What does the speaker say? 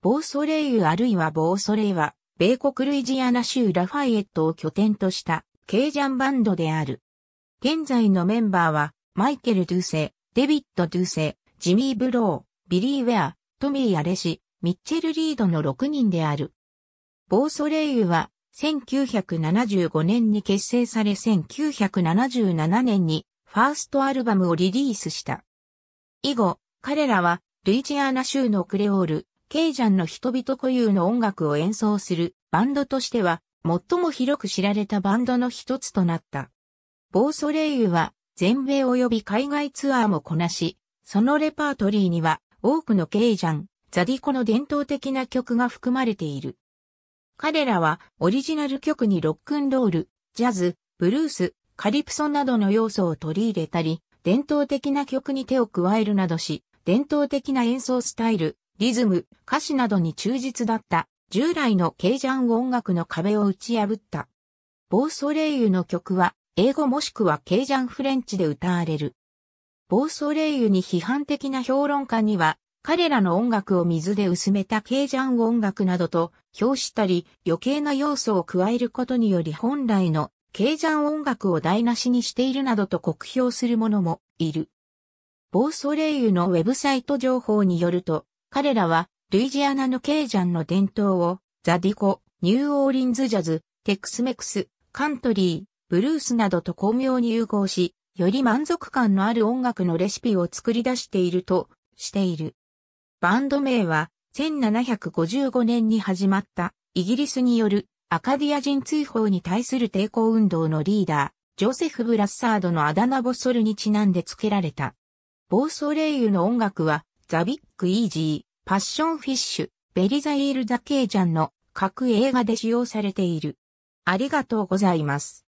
ボーソレイユあるいはボーソレイは、米国ルイジアナ州ラファイエットを拠点としたケージャンバンドである。現在のメンバーは、マイケル・ドゥーセ、デビッド・ドゥーセ、ジミー・ブロー、ビリー・ウェア、トミー・アレシ、ミッチェル・リードの6人である。ボーソレイユは1975年に結成され1977年にファーストアルバムをリリースした。以後、彼らはルイジアナ州のクレオール、ケイジャンの人々固有の音楽を演奏するバンドとしては最も広く知られたバンドの一つとなった。ボーソレイユは全米及び海外ツアーもこなし、そのレパートリーには多くのケイジャン、ザディコの伝統的な曲が含まれている。彼らはオリジナル曲にロックンロール、ジャズ、ブルース、カリプソなどの要素を取り入れたり、伝統的な曲に手を加えるなどし、伝統的な演奏スタイル、リズム、歌詞などに忠実だった従来のケイジャン音楽の壁を打ち破った。ボーソレイユの曲は英語もしくはケイジャンフレンチで歌われる。ボーソレイユに批判的な評論家には彼らの音楽を水で薄めたケージャン音楽などと評したり余計な要素を加えることにより本来のケージャン音楽を台無しにしているなどと酷評する者もいる。ボーソレイユのウェブサイト情報によると、彼らはルイジアナのケージャンの伝統をザディコ、ニューオーリンズジャズ、テックスメクス、カントリー、ブルースなどと巧妙に融合し、より満足感のある音楽のレシピを作り出しているとしている。バンド名は1755年に始まったイギリスによるアカディア人追放に対する抵抗運動のリーダー、ジョセフ・ブラッサードのあだ名ボソルにちなんで付けられた。ボーソレイユの音楽は、ザ・ビッグ・イージー、パッション・フィッシュ、ベリザイール・ザ・ケージャンの各映画で使用されている。ありがとうございます。